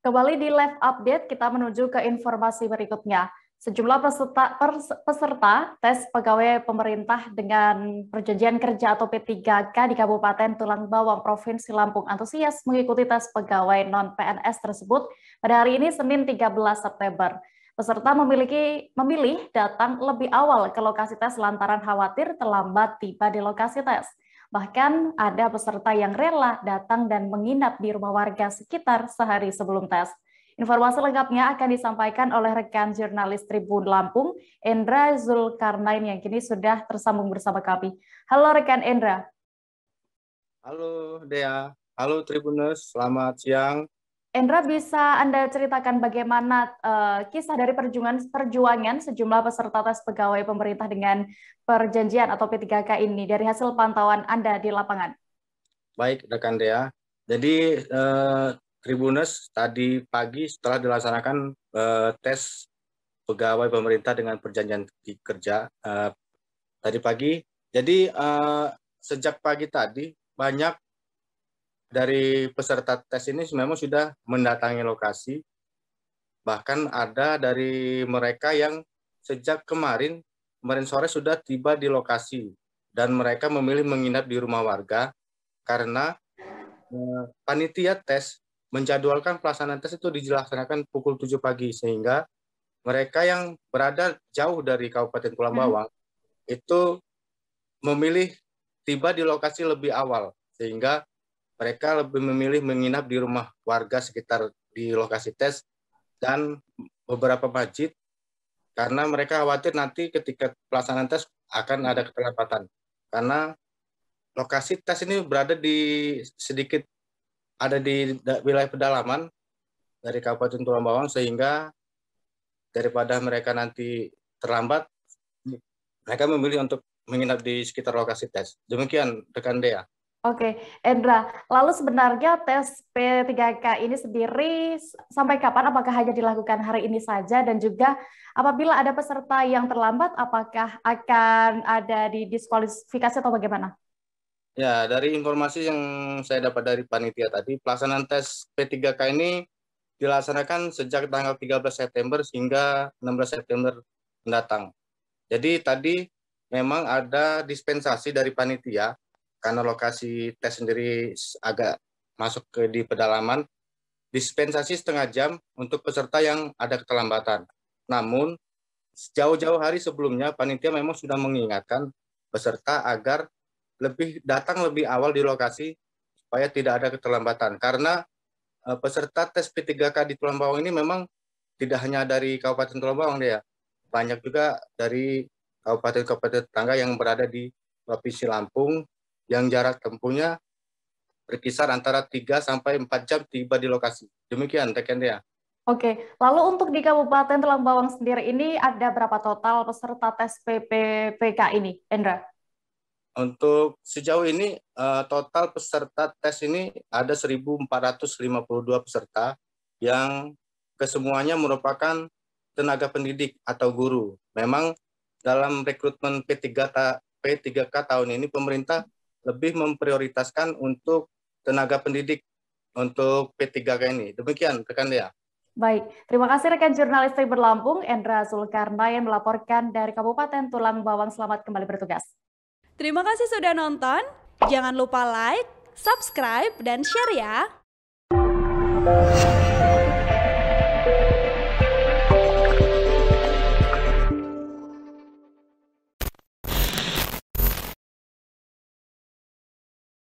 Kembali di live update, kita menuju ke informasi berikutnya. Sejumlah peserta, peserta tes pegawai pemerintah dengan perjanjian kerja atau P3K di Kabupaten Tulang Bawang, Provinsi Lampung antusias mengikuti tes pegawai non-PNS tersebut pada hari ini Senin 13 September. Peserta memiliki memilih datang lebih awal ke lokasi tes lantaran khawatir terlambat tiba di lokasi tes. Bahkan ada peserta yang rela datang dan menginap di rumah warga sekitar sehari sebelum tes. Informasi lengkapnya akan disampaikan oleh rekan jurnalis Tribun Lampung, Endra Zulkarnain yang kini sudah tersambung bersama kami. Halo rekan Endra. Halo Dea, halo Tribuners, selamat siang. Endra bisa Anda ceritakan bagaimana uh, kisah dari perjuangan perjuangan sejumlah peserta tes pegawai pemerintah dengan perjanjian atau P3K ini dari hasil pantauan Anda di lapangan? Baik, rekan Dea. Jadi uh, Tribuners tadi pagi setelah dilaksanakan uh, tes pegawai pemerintah dengan perjanjian kerja uh, tadi pagi. Jadi uh, sejak pagi tadi banyak dari peserta tes ini memang sudah mendatangi lokasi. Bahkan ada dari mereka yang sejak kemarin, kemarin sore sudah tiba di lokasi. Dan mereka memilih menginap di rumah warga karena eh, panitia tes menjadwalkan pelaksanaan tes itu dilaksanakan pukul 7 pagi. Sehingga mereka yang berada jauh dari Kabupaten Pulau hmm. Bawang hmm. itu memilih tiba di lokasi lebih awal. Sehingga mereka lebih memilih menginap di rumah warga sekitar di lokasi tes dan beberapa masjid karena mereka khawatir nanti ketika pelaksanaan tes akan ada keterlambatan karena lokasi tes ini berada di sedikit ada di wilayah pedalaman dari Kabupaten Tulang Bawang sehingga daripada mereka nanti terlambat mereka memilih untuk menginap di sekitar lokasi tes. Demikian rekan Dea. Oke, Endra. Lalu sebenarnya tes P3K ini sendiri sampai kapan? Apakah hanya dilakukan hari ini saja? Dan juga apabila ada peserta yang terlambat, apakah akan ada di diskualifikasi atau bagaimana? Ya, dari informasi yang saya dapat dari panitia tadi, pelaksanaan tes P3K ini dilaksanakan sejak tanggal 13 September hingga 16 September mendatang. Jadi tadi memang ada dispensasi dari panitia karena lokasi tes sendiri agak masuk ke di pedalaman, dispensasi setengah jam untuk peserta yang ada keterlambatan. Namun, jauh-jauh hari sebelumnya, panitia memang sudah mengingatkan peserta agar lebih datang lebih awal di lokasi supaya tidak ada keterlambatan. Karena uh, peserta tes P3K di Tulang Bawang ini memang tidak hanya dari Kabupaten Tulang Bawang, dia banyak juga dari kabupaten-kabupaten tetangga yang berada di Provinsi Lampung, yang jarak tempuhnya berkisar antara 3 sampai 4 jam tiba di lokasi. Demikian rekan dia. Oke, lalu untuk di Kabupaten Tulang Bawang sendiri ini ada berapa total peserta tes PPPK ini, Endra? Untuk sejauh ini eh, total peserta tes ini ada 1.452 peserta yang kesemuanya merupakan tenaga pendidik atau guru. Memang dalam rekrutmen P3K, P3K tahun ini pemerintah lebih memprioritaskan untuk tenaga pendidik untuk P3K ini. Demikian rekan Dea. Baik, terima kasih rekan jurnalis Tribun Lampung, Endra Zulkarnain melaporkan dari Kabupaten Tulang Bawang. Selamat kembali bertugas. Terima kasih sudah nonton. Jangan lupa like, subscribe, dan share ya.